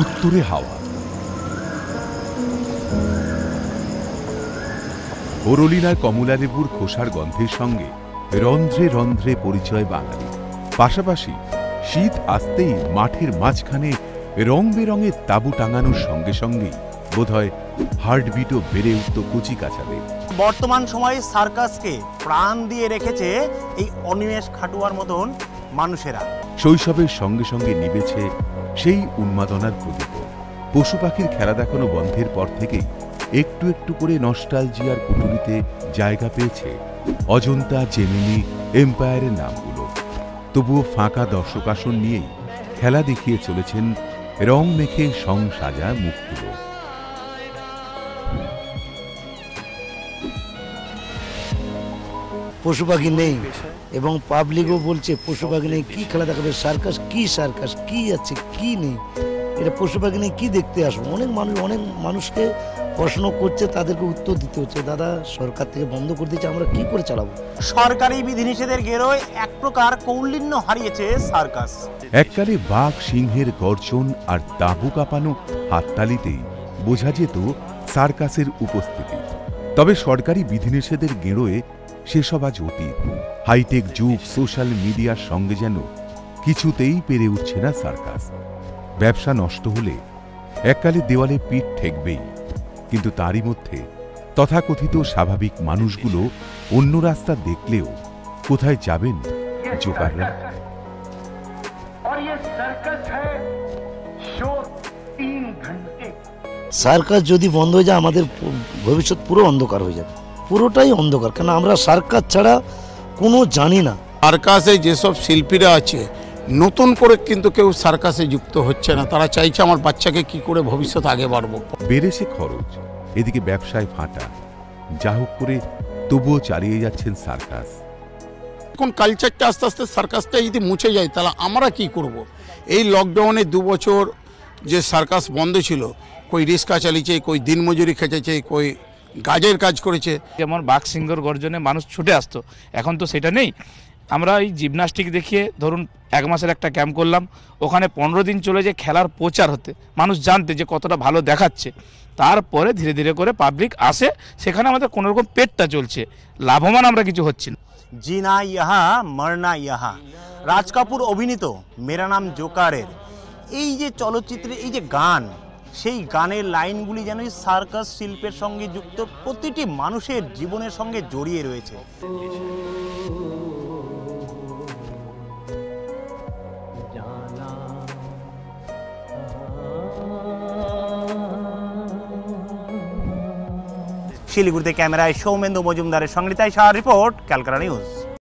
উত্তরে হাওয়া। বরলিনার কমলালেবুর খোসার গন্ধের সঙ্গে রন্ধ্রে রন্ধ্রে পরিচয় বাঙালি। পাশাপাশি শীত আসতেই মাঠের মাঝখানে রং বেরঙের তাঁবু টাঙানোর সঙ্গে সঙ্গেই বোধহয় হার্টবিটও বেড়ে উঠত কচি কাচাদের বর্তমান সময়ে সার্কাসকে প্রাণ দিয়ে রেখেছে এই অনিমেষ খাটুয়ার মতন মানুষেরা। শৈশবের সঙ্গে সঙ্গে নিবেছে সেই উন্মাদনার প্রদীপ পশু পাখির খেলা দেখানো বন্ধের পর থেকেই একটু একটু করে নস্টালজিয়ার কুটুরিতে জায়গা পেয়েছে অজন্তা, জেমিনি, এম্পায়ারের নামগুলো। তবুও ফাঁকা দর্শক আসন নিয়েই খেলা দেখিয়ে চলেছেন রং মেখে সং সাজা মুখগুলো। পশু পাখি নেই। এবং পাবলিকও বলছে পশু পাখি নেই কি খেলা দেখাবে? সার্কাস? কি সার্কাস? কি আছে? কি নেই? এটা পশু পাখি নেই কি দেখতে আসব? অনেক মানুষ অনেক মানুষকে প্রশ্ন করছে তাদেরকে উত্তর দিতে হচ্ছে দাদা সরকার থেকে বন্ধ করে দিচ্ছে আমরা কি করে চালাবো? সরকারি বিধিনিষেধের গেরোয় এক প্রকার কৌলিন্য হারিয়েছে সার্কাস। এককালে বাঘ সিংহের গর্জন আর তাঁবু কাঁপানো হাততালিতেই বোঝা যেত সার্কাসের উপস্থিতি। তবে সরকারি বিধিনিষেধের গেঁড়োয় সেসব আজ অতীত। হাইটেক যুগ সোশ্যাল মিডিয়ার সঙ্গে যেন কিছুতেই পেরে উঠছে না সার্কাস। ব্যবসা নষ্ট হলে এককালে দেওয়ালে পিঠ ঠেকবেই কিন্তু তারই মধ্যে তথাকথিত স্বাভাবিক মানুষগুলো অন্য রাস্তা দেখলেও কোথায় যাবেন জোকাররা? সার্কাস যদি বন্ধ হয়ে যায় আমাদের ভবিষ্যৎ পুরো অন্ধকার হয়ে যাবে। পুরোটাই অন্ধকার। কেন আমরা সার্কাস ছাড়া কোনো জানি না। সার্কাসে যেসব শিল্পীরা আছে নতুন করে কিন্তু কেউ সার্কাসে যুক্ত হচ্ছে না। তারা চাইছে আমার বাচ্চাকে কি করে ভবিষ্যৎ আগে বাড়বো। বেড়েছে খরচ এদিকে ব্যবসায় ফাটা। যা হোক করে তবুও চালিয়ে যাচ্ছেন সার্কাস। এখন কালচারটা আস্তে আস্তে সার্কাসটা যদি মুছে যায় তাহলে আমরা কি করব। এই লকডাউনে দু বছর যে সার্কাস বন্ধ ছিল কই রিক্সা চালিয়েছে কই দিনমজুরি খেটেছে কই গাজের কাজ করেছে। যেমন বাঘ সিংহর গর্জনে মানুষ ছুটে আসতো। এখন তো সেটা নেই। আমরা এই জিমনাস্টিক দেখিয়ে ধরুন এক মাসের একটা ক্যাম্প করলাম। ওখানে পনেরো দিন চলে যে খেলার প্রচার হতে। মানুষ জানতে যে কতটা ভালো দেখাচ্ছে। তারপরে ধীরে ধীরে করে পাবলিক আসে। সেখানে আমাদের কোনো রকম পেটটা চলছে। লাভবান আমরা কিছু হচ্ছি না। জিনা ইহা মরনা ইহা। রাজ কাপুর অভিনীত মেরা নাম জোকারের। এই যে চলচ্চিত্রের এই যে গান সেই গানের লাইনগুলি যেন সার্কাস শিল্পের সঙ্গে যুক্ত প্রতিটি মানুষের জীবনের সঙ্গে জড়িয়ে রয়েছে। শিলিগুড়িতে ক্যামেরায় সৌমেন্দু মজুমদারের সঙ্গে তাই শাহ রিপোর্ট, ক্যালকাটা নিউজ।